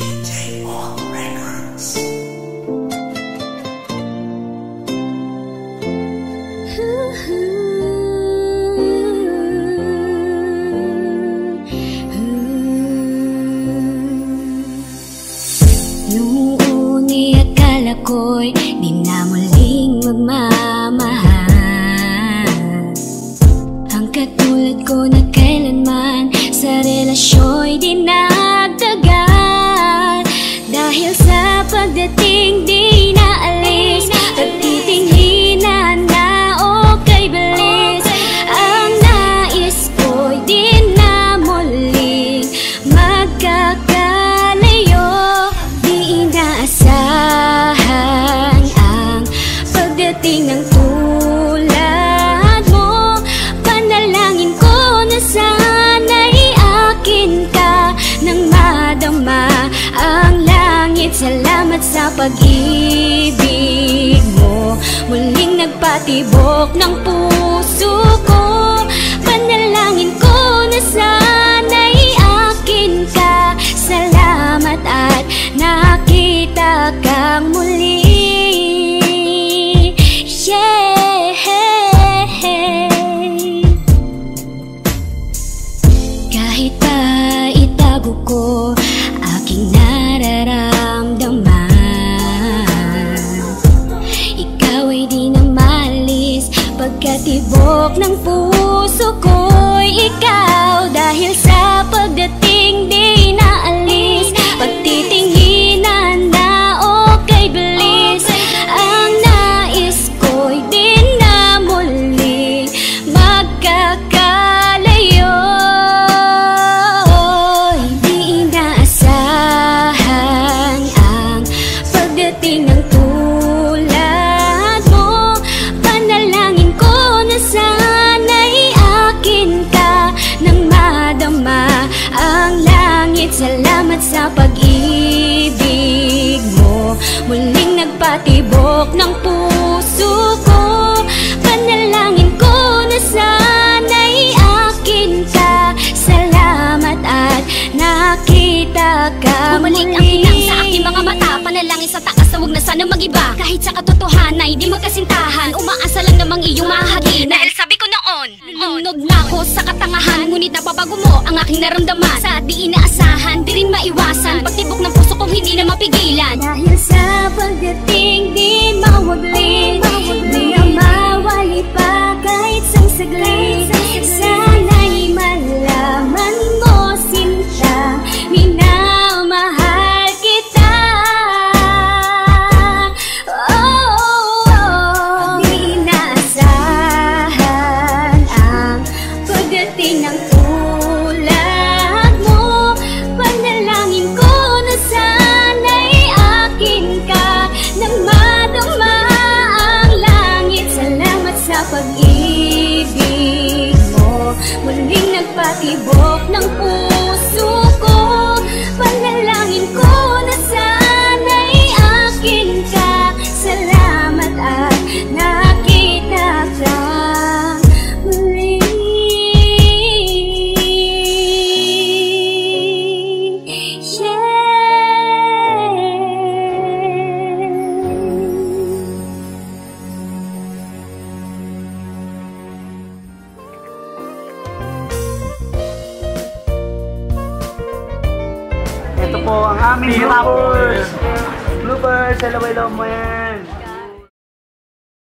DJ All Records. Nung uni akala ko'y di na muling magmamahal Ang katulad ko na kailanman sa relasyo'y sa pagdating di naalis Salamat sa pag-ibig mo. Muling nagpatibok ng puso ko. Panalangin ko na sana'y akin ka. Salamat at nakita kang muli. Kahit pa itago ko aking nararamdaman Pagkatibok ng puso ko'y ikaw. Dahil sa pagdating di Salamat sa pag-ibig mo Muling nagpatibok ng puso ko. Panalangin ko na sana'y akin ka. Salamat at nakita ka Bumalik ang hinang sa aking mga mata. Panalangin sa taas na huwag na sana magiba. Kahit sa katotohanan ay di magkasintahan. Umaasa lang namang iyong mahagina Dahil sabi ko noon Lunod na ako sa katangahan. Ngunit napabago mo ang aking naramdaman. Sa di rin maiwasan. Pagtibok ng puso kong hindi na mapigilan. Dahil sa pagdating Muling nagpatibok ng puso ko. Panalangin ko Ito po ang aming bloopers. Bloopers, hello, hello, man.